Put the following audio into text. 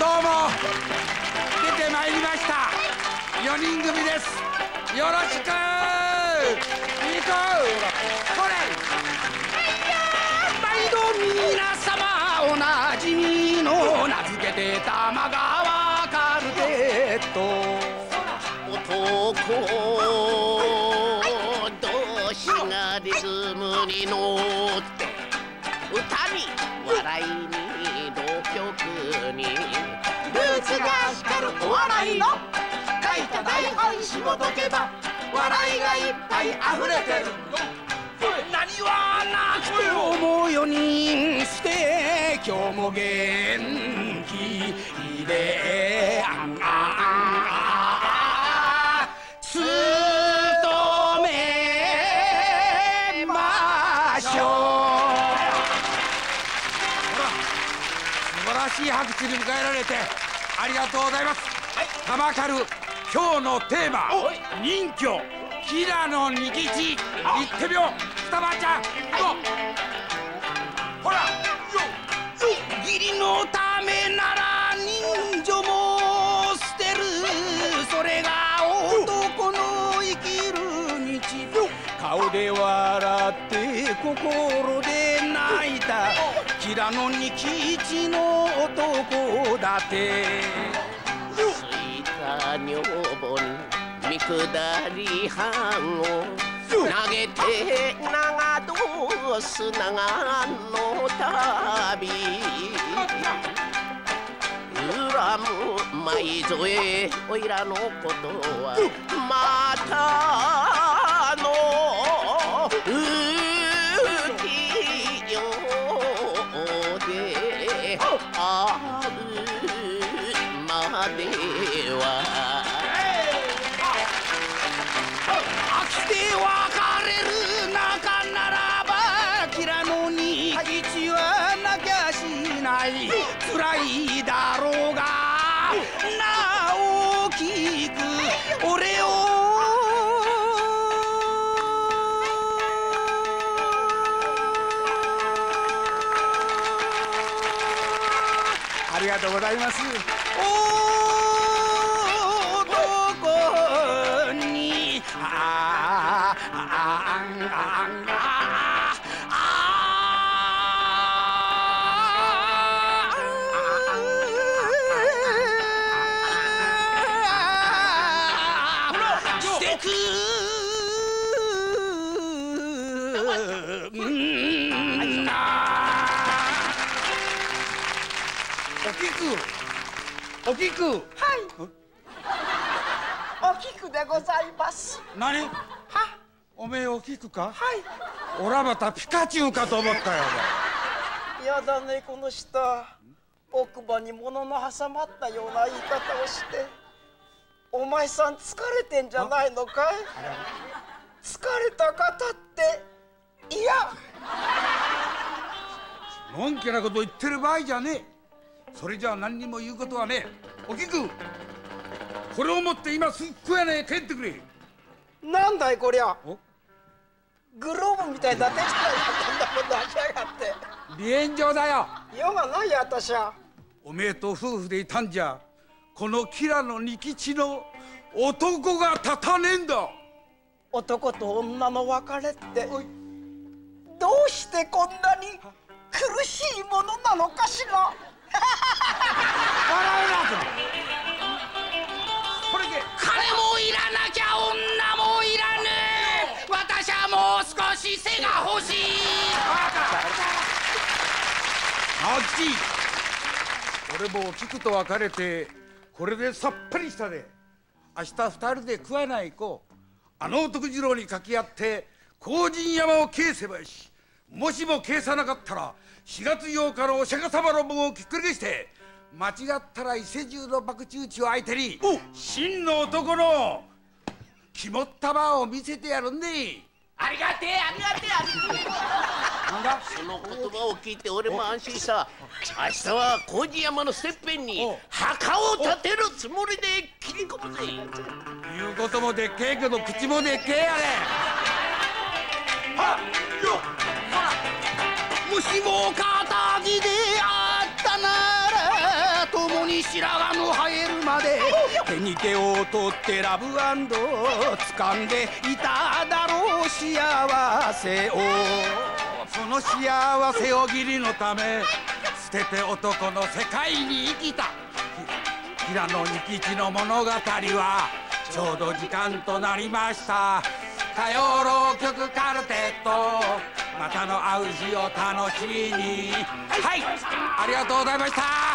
どうも。出てまいりました。4人組です。よろしく。行こう。これ。毎度皆様おなじみの名付けて玉川カルテット男同士がリズムに乗って。歌に笑いに同曲に。が光るお笑いの。書いた台本紐解けば笑いがいっぱい溢れてる何はなく今日も4人して今日も元気であんあんあん務めましょうほら素晴らしい拍手に迎えられてありがとうございます、はい、玉カル今日のテーマ。任居平野仁吉行ってみよう。双葉ちゃん行こう。ほら。義理のためなら人情も捨てる。それが男の生きる道。顔で笑って心で泣いた平野仁吉の男だってた女房に見下り藩を。投げて長通す長の旅。恨む舞添おいらのことはまた暗い辛いだろうがなおきく俺をありがとうございます。おきく。はい。おきくでございます。何？は？おめえおきくか？はい。おらまたピカチュウかと思ったよ。やだねこの人。奥歯に物の挟まったような言い方をして。お前さん疲れてんじゃないのかい？疲れた方っていや。のんきなこと言ってる場合じゃねえそれじゃあ何にも言うことはねえ。おきくこれを持って今すっごやね帰ってくれ。なんだいこりゃ。グローブみたいな手じゃないこんなこと出しやがって。離縁状だよ。用がないや私は。おめえと夫婦でいたんじゃこのキラの仁吉の男が立たねえんだ。男と女の別れってどうしてこんなに苦しいものなのかもう少し背が欲しいあっち俺も聞くと別れてこれでさっぱりしたで明日二人で食わない子あの男次郎に掛け合って荒神山を返せばよしもしも返さなかったら4月8日のお釈迦様の門をきっ。くり返して間違ったら伊勢中の博打打ちを相手に真の男の肝った葉を見せてやるんでありがてえありがてえありがてえ。なんだ？その言葉を聞いて俺も安心さ明日は麹事山のてっぺんに墓を建てるつもりで切り込むぜ。言うこともでっけえけど口もでっけえやねはっよっもしも仇であったなら共に白髪の生えるまで手に手を取ってラブ掴んでいただろう幸せを。その幸せを義理のため捨てて男の世界に生きた。平野仁吉の物語はちょうど時間となりました。火曜浪曲カルテットまたの会う日を楽しみに。はいありがとうございました。